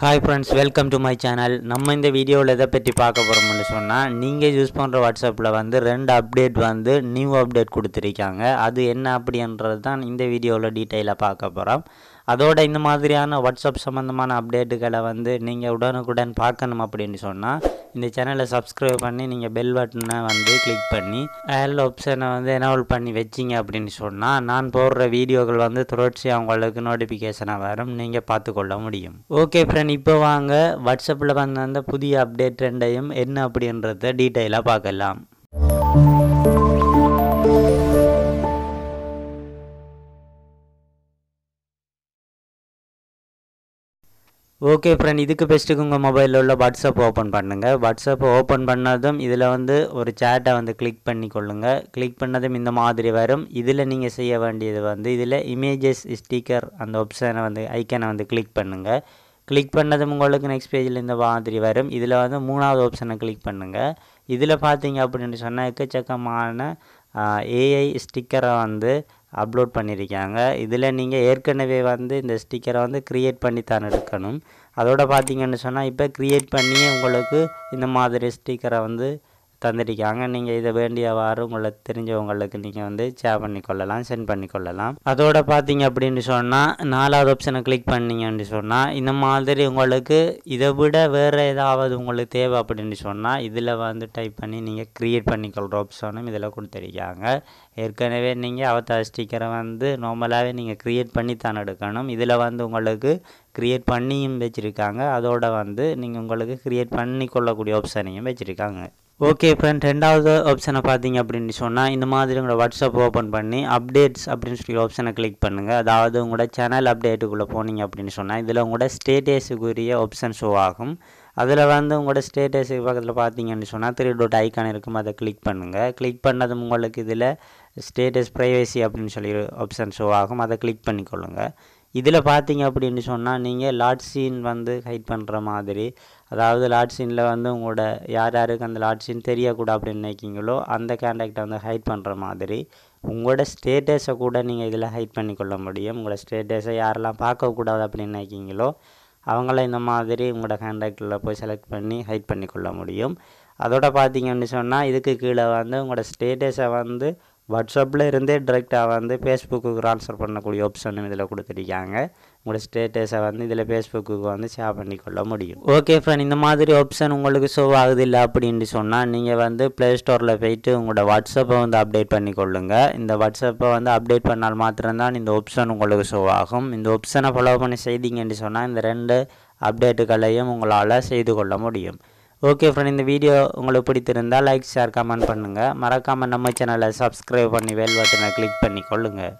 Hi friends welcome to my channel நம்ம இந்த வீடியோவில் எதை பற்றி பார்க்க போகிறோம்னு சொன்னால் நீங்கள் யூஸ் பண்ணுற வாட்ஸ்அப்பில் வந்து ரெண்டு அப்டேட் வந்து நியூ அப்டேட் கொடுத்துருக்காங்க. அது என்ன அப்படின்றது தான் இந்த வீடியோவில் டீட்டெயிலாக பார்க்க போகிறோம் அதோட இந்த மாதிரியான வாட்ஸ்அப் சம்மந்தமான அப்டேட்டுகளை வந்து நீங்கள் உடனுக்குடன் பார்க்கணும் அப்படின்னு சொன்னால் இந்த சேனலை சப்ஸ்கிரைப் பண்ணி நீங்கள் பெல் பட்டனை வந்து கிளிக் பண்ணி ஆல் ஆப்ஷனை வந்து எனேபிள் பண்ணி வச்சிங்க அப்படின்னு சொன்னால் நான் போடுற வீடியோக்கள் வந்து தொடர்ச்சியாக உங்களுக்கு நோட்டிஃபிகேஷனாக வரும். நீங்கள் பார்த்துக்கொள்ள முடியும். ஓகே ஃப்ரெண்ட் இப்போ வாங்க. வாட்ஸ்அப்பில் வந்த அந்த புதிய அப்டேட் ரெண்டையும் என்ன அப்படின்றத டீட்டெயிலாக பார்க்கலாம். ஓகே ஃப்ரெண்ட் இதுக்கு பெஸ்ட்டுக்கு உங்கள் மொபைலில் உள்ள வாட்ஸ்அப் ஓப்பன் பண்ணுங்கள் வாட்ஸ்அப் ஓப்பன் பண்ணதும் இதில் வந்து ஒரு சேட்டை வந்து கிளிக் பண்ணி கொள்ளுங்கள் கிளிக் பண்ணதும் இந்த மாதிரி வரும். இதில் நீங்கள் செய்ய வேண்டியது வந்து இதில் இமேஜஸ் ஸ்டிக்கர் அந்த ஆப்ஷனை வந்து ஐக்கனை வந்து கிளிக் பண்ணுங்கள் கிளிக் பண்ணதும் உங்களுக்கு நெக்ஸ்ட் பேஜில் இந்த மாதிரி வரும். இதில் வந்து மூணாவது ஆப்ஷனை கிளிக் பண்ணுங்கள் இதில் பார்த்தீங்க அப்படின்னு சொன்னால் எக்கச்சக்கமான ஏஐ ஸ்டிக்கரை வந்து அப்லோட் பண்ணியிருக்காங்க இதில் நீங்கள் ஏற்கனவே வந்து இந்த ஸ்டிக்கரை வந்து க்ரியேட் பண்ணி தான் எடுக்கணும். அதோட பார்த்தீங்கன்னு சொன்னால் இப்போ க்ரியேட் பண்ணி உங்களுக்கு இந்த மாதிரி ஸ்டிக்கரை வந்து தந்திருக்காங்க. நீங்கள் இதை வேண்டியவாறு உங்களை தெரிஞ்சவங்களுக்கு நீங்கள் வந்து ஷேர் பண்ணி கொள்ளலாம் சென்ட் பண்ணி கொள்ளலாம். அதோட பார்த்தீங்க அப்படின்னு சொன்னால் நாலாவது ஆப்ஷனை கிளிக் பண்ணிங்கன்னு சொன்னால் இந்த மாதிரி உங்களுக்கு இதை விட வேறு ஏதாவது உங்களுக்கு தேவை அப்படின்னு சொன்னால் இதில் வந்து டைப் பண்ணி நீங்கள் க்ரியேட் பண்ணிக்கொள்கிற ஆப்ஷனும் இதில் கொடுத்துருக்காங்க. ஏற்கனவே நீங்கள் அவத்தார் ஸ்டிக்கரை வந்து நார்மலாகவே நீங்கள் க்ரியேட் பண்ணி தான் எடுக்கணும். இதில் வந்து உங்களுக்கு க்ரியேட் பண்ணியும் வச்சுருக்காங்க. அதோட வந்து நீங்கள் உங்களுக்கு க்ரியேட் பண்ணி கொள்ளக்கூடிய ஆப்ஷனையும் வச்சுருக்காங்க. ஓகே ஃப்ரெண்ட் ரெண்டாவது ஆப்ஷனை பார்த்தீங்க அப்படின்னு சொன்னால் இந்த மாதிரி உங்களோட வாட்ஸ்அப் ஓப்பன் பண்ணி அப்டேட்ஸ் அப்படின்னு சொல்லி ஆப்ஷனை கிளிக் பண்ணுங்கள் அதாவது உங்களோட சேனல் அப்டேட்டுக்குள்ளே போனீங்க அப்படின்னு சொன்னால் இதில் உங்களோட ஸ்டேட்டஸுக்குரிய ஆப்ஷன் ஷோ ஆகும். அதில் வந்து உங்களோட ஸ்டேட்டஸுக்கு பக்கத்தில் பார்த்தீங்கன்னு சொன்னால் த்ரீ டோட் ஐக்கான் இருக்கும். அதை கிளிக் பண்ணுங்கள் கிளிக் பண்ணதும் உங்களுக்கு இதில் ஸ்டேட்டஸ் ப்ரைவேசி அப்படின்னு சொல்லி ஆப்ஷன் ஷோ ஆகும். அதை கிளிக் பண்ணிக்கொள்ளுங்கள் இதில் பார்த்தீங்க அப்படின்னு சொன்னால் நீங்கள் லாட் சீன் வந்து ஹைட் பண்ணுற மாதிரி அதாவது லாட் சீனில் வந்து உங்களோட யார் யாருக்கு அந்த லாட் சீன் தெரியக்கூடாது அப்படின்னு நினைக்கிங்களோ அந்த கான்டாக்டை வந்து ஹைட் பண்ணுற மாதிரி உங்களோட ஸ்டேட்டஸை கூட நீங்கள் இதில் ஹைட் பண்ணிக்கொள்ள முடியும். உங்களோட ஸ்டேட்டஸை யாரெல்லாம் பார்க்கக்கூடாது அப்படின்னு நினைக்கிங்களோ அவங்கள இந்த மாதிரி உங்களோட கான்டாக்டில் போய் செலக்ட் பண்ணி ஹைட் பண்ணிக்கொள்ள முடியும். அதோட பார்த்தீங்கன்னு சொன்னால் இதுக்கு கீழே வந்து உங்களோட ஸ்டேட்டஸை வந்து வாட்ஸ்அப்பில் இருந்தே டிரெக்டாக வந்து ஃபேஸ்புக்கு ட்ரான்ஸ்ஃபர் பண்ணக்கூடிய ஆப்ஷனும் இதில் கொடுத்துருக்காங்க. உங்களோட ஸ்டேட்டஸை வந்து இதில் ஃபேஸ்புக்கு வந்து ஷேர் பண்ணிக்கொள்ள முடியும். ஓகே ஃப்ரெண்ட் இந்த மாதிரி ஆப்ஷன் உங்களுக்கு ஷோ ஆகுது இல்லை அப்படின்னு சொன்னால் நீங்கள் வந்து ப்ளே ஸ்டோரில் போயிட்டு உங்களோட வாட்ஸ்அப்பை வந்து அப்டேட் பண்ணிக்கொள்ளுங்க. இந்த வாட்ஸ்அப்பை வந்து அப்டேட் பண்ணால் மாத்திரம்தான் இந்த ஆப்ஷன் உங்களுக்கு ஷோ ஆகும். இந்த ஆப்ஷனை ஃபாலோ பண்ணி செய்தீங்கன்னு சொன்னால் இந்த ரெண்டு அப்டேட்டுகளையும் உங்களால் செய்து கொள்ள முடியும். ஓகே ஃப்ரெண்ட் இந்த வீடியோ உங்களுக்கு பிடித்திருந்தால் லைக் ஷேர் கமெண்ட் பண்ணுங்கள் மறக்காமல் நம்ம சேனலை சப்ஸ்கிரைப் பண்ணி வேல் பட்டனை கிளிக் பண்ணி கொள்ளுங்கள்